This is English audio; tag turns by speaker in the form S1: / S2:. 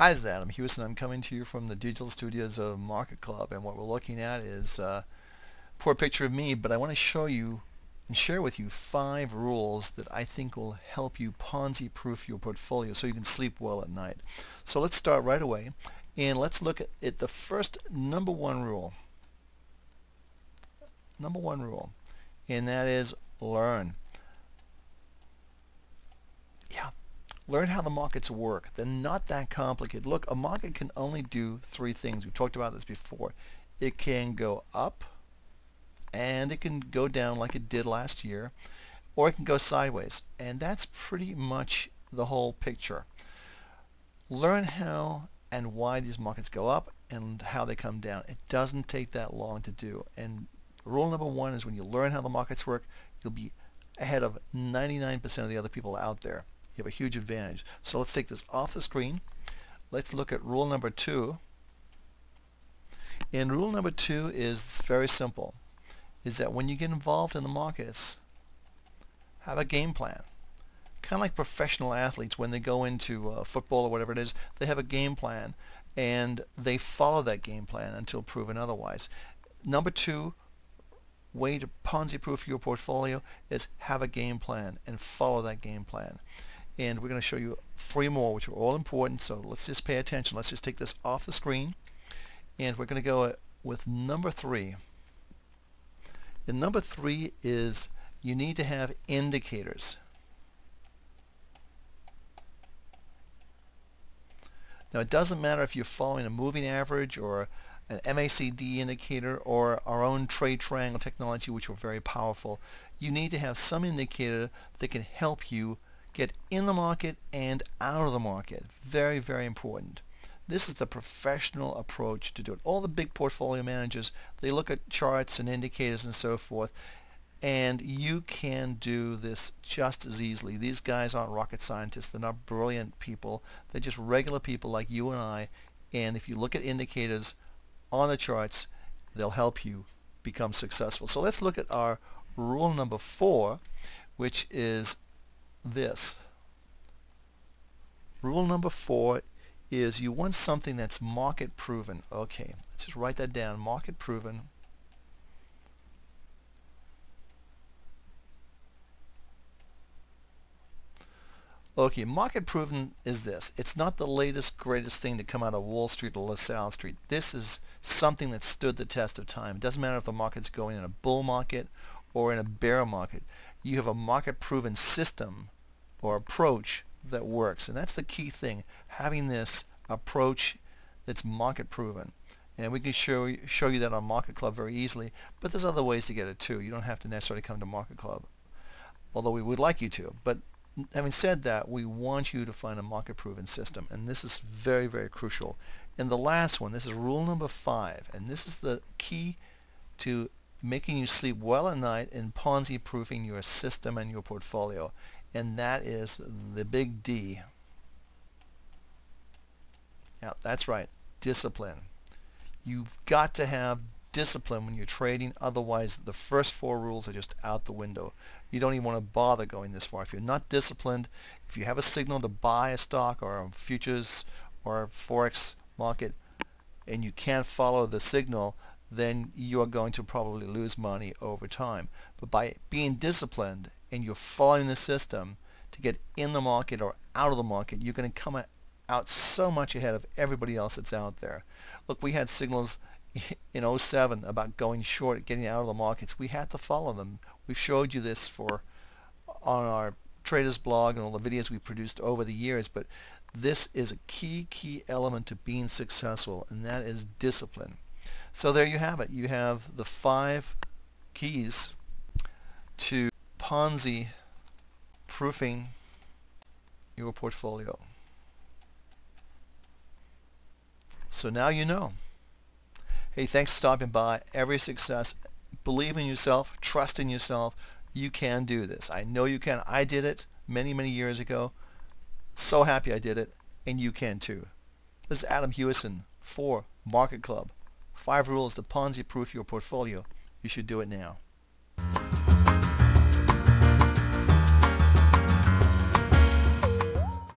S1: Hi, this is Adam Hewison. I'm coming to you from the digital studios of Market Club, and what we're looking at is a poor picture of me, but I want to show you and share with you five rules that I think will help you Ponzi-proof your portfolio so you can sleep well at night. So let's start right away, and let's look at the first number one rule. Number one rule, and that is learn. Learn how the markets work. They're not that complicated. Look, a market can only do three things. We've talked about this before. It can go up and it can go down like it did last year or it can go sideways. And that's pretty much the whole picture. Learn how and why these markets go up and how they come down. It doesn't take that long to do. And rule number one is when you learn how the markets work, you'll be ahead of 99% of the other people out there you have a huge advantage. So let's take this off the screen. Let's look at rule number two. And rule number two is very simple, is that when you get involved in the markets, have a game plan. Kind of like professional athletes when they go into uh, football or whatever it is, they have a game plan and they follow that game plan until proven otherwise. Number two, way to Ponzi-proof your portfolio is have a game plan and follow that game plan and we're going to show you three more which are all important. So let's just pay attention. Let's just take this off the screen. And we're going to go uh, with number three. And number three is you need to have indicators. Now it doesn't matter if you're following a moving average or an MACD indicator or our own trade triangle technology which are very powerful you need to have some indicator that can help you get in the market and out of the market. Very, very important. This is the professional approach to do it. All the big portfolio managers, they look at charts and indicators and so forth, and you can do this just as easily. These guys aren't rocket scientists. They're not brilliant people. They're just regular people like you and I, and if you look at indicators on the charts, they'll help you become successful. So let's look at our rule number four, which is this. Rule number four is you want something that's market proven. Okay, let's just write that down. Market proven. Okay, market proven is this. It's not the latest, greatest thing to come out of Wall Street or LaSalle Street. This is something that stood the test of time. It doesn't matter if the market's going in a bull market or in a bear market you have a market proven system or approach that works. And that's the key thing, having this approach that's market proven. And we can show you, show you that on Market Club very easily, but there's other ways to get it too. You don't have to necessarily come to Market Club, although we would like you to. But having said that, we want you to find a market proven system, and this is very, very crucial. And the last one, this is rule number five, and this is the key to making you sleep well at night and Ponzi proofing your system and your portfolio. And that is the big D. Yeah, that's right. Discipline. You've got to have discipline when you're trading. Otherwise, the first four rules are just out the window. You don't even want to bother going this far. If you're not disciplined, if you have a signal to buy a stock or a futures or a forex market and you can't follow the signal, then you are going to probably lose money over time. But by being disciplined and you're following the system to get in the market or out of the market, you're going to come out so much ahead of everybody else that's out there. Look, we had signals in 07 about going short, getting out of the markets. We had to follow them. We've showed you this for on our traders blog and all the videos we produced over the years, but this is a key, key element to being successful, and that is discipline. So there you have it. You have the five keys to Ponzi proofing your portfolio. So now you know. Hey, thanks for stopping by. Every success. Believe in yourself. Trust in yourself. You can do this. I know you can. I did it many, many years ago. So happy I did it. And you can too. This is Adam Hewison for Market Club. Five rules to Ponzi-proof your portfolio. You should do it now.